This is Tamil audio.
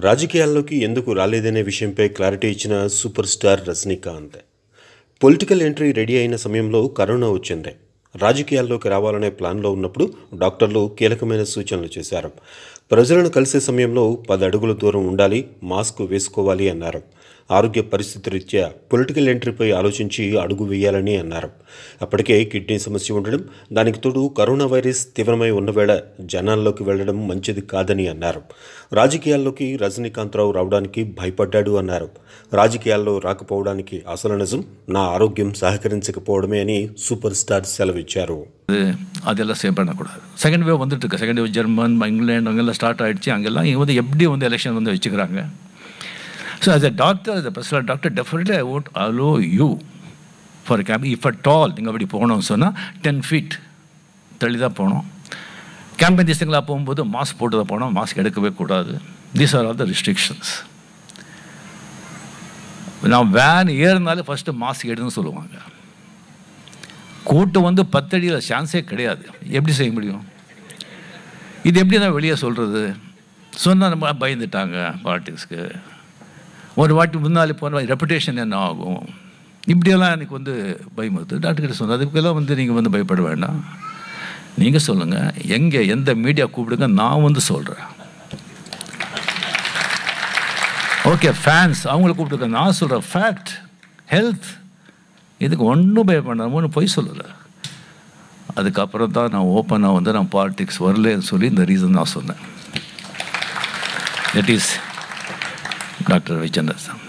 రాజకీయాల్లోకి ఎందుకు రాలేదనే విషయంపై క్లారిటీ ఇచ్చిన super star Rajinikanth. Political entry ready అయిన సమయంలో కరోనా వచ్చింది. రాజకీయాల్లోకి రావాలనే ప్లాన్లో ఉన్నప్పుడు డాక్టర్లు కీలకమైన సూచనలు చేశారు. ప్రజలను కలిసే సమయంలో పది అడుగుల దూరం ఉండాలి మాస్క్ వేసుకోవాలి అన్నారు. ఆరోగ్య పరిస్థితి రీత్యా పొలిటికల్ ఎంట్రీపై ఆలోచించి అడుగు వేయాలని అన్నారు అప్పటికే కిడ్నీ సమస్య ఉండడం దానికి తోడు కరోనా వైరస్ తీవ్రమై ఉన్నవేళ జనాల్లోకి వెళ్లడం మంచిది కాదని అన్నారు రాజకీయాల్లోకి రజనీకాంతరావు రావడానికి భయపడ్డాడు అన్నారు రాజకీయాల్లో రాకపోవడానికి అసలు నిజం నా ఆరోగ్యం సహకరించకపోవడమే అని సూపర్ స్టార్ సెలవిచ్చారు அது அதெல்லாம் சேவ் பண்ணக்கூடாது செகண்ட் வேவ் வந்துட்டு இருக்கு செகண்ட் வேவ் ஜெர்மன் இங்கிலாந்து அங்கெல்லாம் ஸ்டார்ட் ஆகிடுச்சு அங்கெல்லாம் இங்கே வந்து எப்படி வந்து எலெக்ஷன் வந்து வச்சுக்கிறாங்க so as a doctor as a personal doctor definitely I won't allow you for camp if at all நீங்கள் அப்படி போகணும்னு சொன்னால் டென் ஃபீட் தள்ளி தான் போகணும். கேம்பெயின் திசைங்களாக போகும்போது மாஸ்க் போட்டு தான் போகணும். மாஸ்க் எடுக்கவே கூடாது. These are all the restrictions நான் வேன் ஏறினாலே ஃபஸ்ட்டு மாஸ்க் எடுன்னு சொல்லுவாங்க. கூட்டம் வந்து பத்தடியில் சான்ஸே கிடையாது. எப்படி செய்ய முடியும்? இது எப்படி தான் வெளியே சொல்கிறது சொன்னால் நம்ம பயந்துட்டாங்க பாலிட்டிக்ஸ்க்கு ஒரு வாட்டி முன்னாலே போன ரெப்புடேஷன் என்ன ஆகும்? இப்படியெல்லாம் எனக்கு வந்து பயம் டாக்டர்கிட்ட கிட்ட அதுக்கெல்லாம் வந்து நீங்கள் வந்து பயப்பட வேண்டாம். நீங்கள் சொல்லுங்கள் எங்கே எந்த மீடியா கூப்பிடுங்க நான் வந்து சொல்கிறேன் ஓகே ஃபேன்ஸ் அவங்கள கூப்பிட்டுருக்க நான் சொல்கிறேன் ஃபேக்ட் ஹெல்த் இதுக்கு ஒன்றும் பயப்படாமனு பொய் சொல்லலை. அதுக்கப்புறம் தான் நான் ஓப்பனாக வந்து நான் பாலிட்டிக்ஸ் வரலன்னு சொல்லி இந்த ரீசன் நான் சொன்னேன். It is Dr. Vijayanatham.